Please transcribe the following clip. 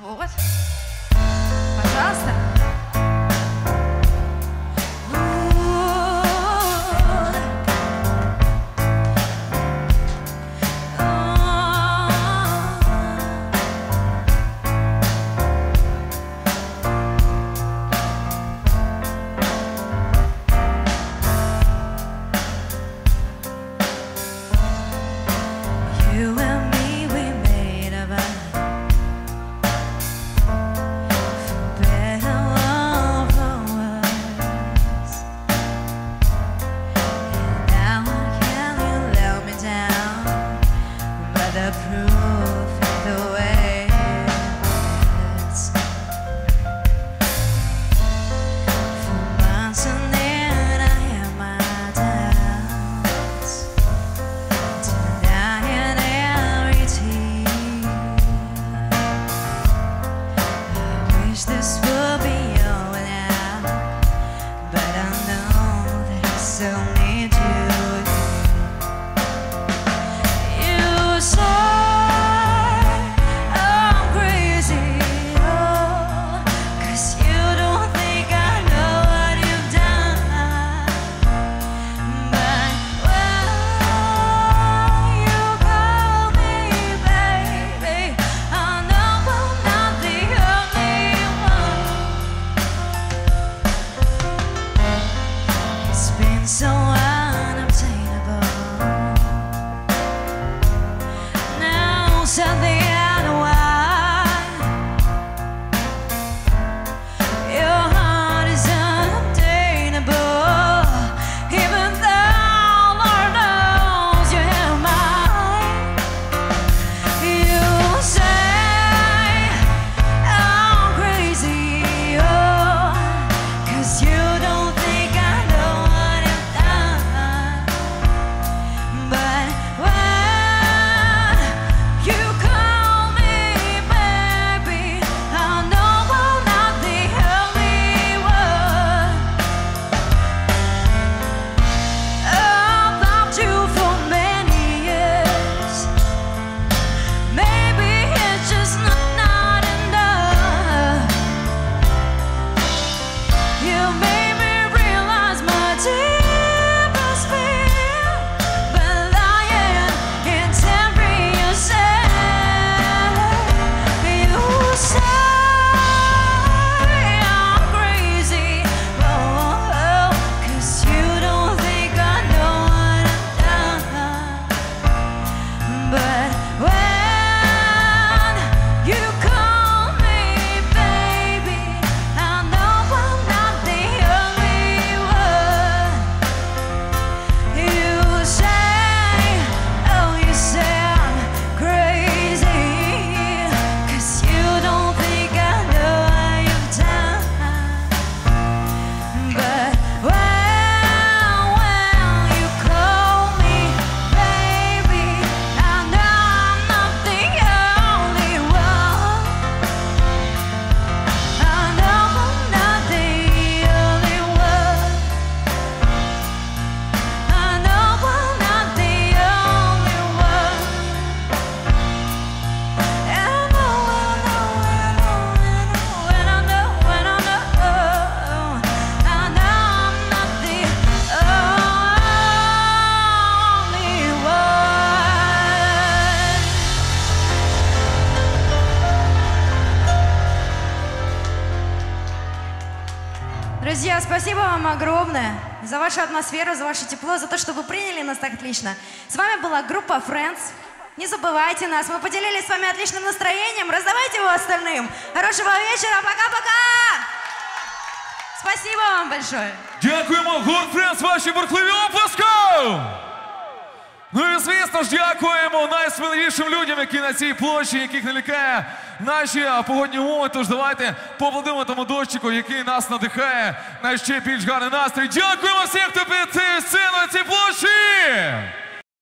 Вот. Пожалуйста. the way that's for months I have my doubts. Every tear. I wish this So Друзья, спасибо вам огромное за вашу атмосферу, за ваше тепло, за то, что вы приняли нас так отлично. С вами была группа Friends. Не забывайте нас. Мы поделились с вами отличным настроением. Раздавайте его остальным. Хорошего вечера. Пока-пока. Спасибо вам большое. Дякуємо. Гурт Friends, ваші бурхливі оплески! також дякуємо найсміливішим людям, які на цій площі, яких не лякає наші погодні умови. Тож давайте поаплодуємо тому дощику, який нас надихає на ще більш гарний настрій. Дякуємо всім, хто під цією сценою, цій площі!